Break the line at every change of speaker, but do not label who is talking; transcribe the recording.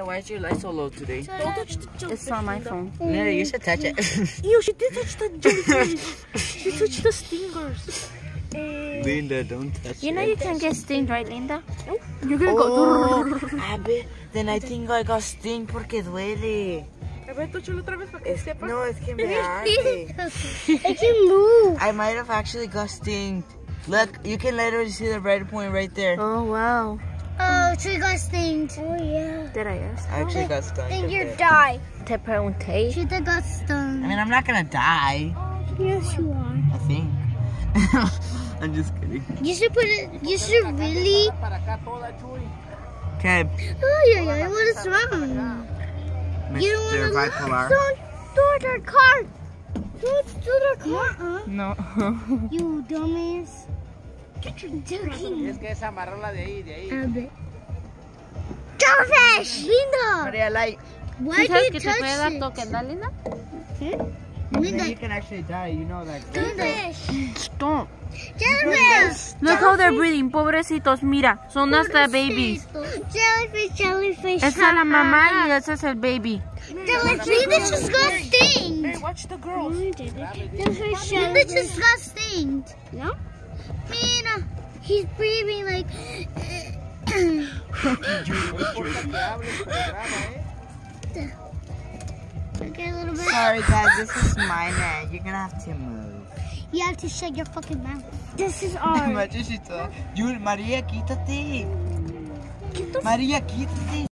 Maria, why is your light so low today?
Don't touch the jellyfish.
It's on my phone.
Maria, you should touch it.
Ew, she did touch the jellyfish. she touched the stingers.
Linda, don't touch
You know
it.
you can get stinged, right, Linda?
You're gonna go.
Oh, Abby, then I think I got sting porque duele.
A ver, tóchalo otra vez para que
Es,
sepa.
no, es que me arde.
I can move.
I might have actually got stinged. Look, you can literally see the red point right there.
Oh, wow.
Oh, she got stinged. Oh, Yeah.
Did I ask?
I actually got stung.
Think you
a bit.
die.
Te pregunté.
She did got
I mean, I'm not gonna die.
Yes, you are.
I think. I'm just kidding.
You should put it. You should really.
Okay,
Oh yeah, yeah. What is wrong? You don't wanna
Bipolar.
Don't do their car. Don't do their car.
No.
You dumbass. Get your joking.
Es que es amarrarla de ahí, de ahí.
A bit. Jellyfish! Linda!
Maria, like,
Why
¿Sabes
did
que
you
te puede dar
touch
toque,
it?
¿verdad, Linda?
Linda,
you can actually die. You know that.
jellyfish!
Stop.
Jellyfish!
Look how they're breathing, pobrecitos. Mira, son hasta babies.
Jellyfish, jellyfish.
Esa es la mamá y ese es el baby.
Jellyfish, Linda just got stinged.
Hey, watch the girls.
Jellyfish, Linda just got stinged. No? Mina, he's breathing like. Okay, a little bit.
Sorry, guys. This is my net. You're gonna have to move.
You have to shut your fucking mouth. This is ours.
Imagine she told you, Maria, quítate. Maria, quítate.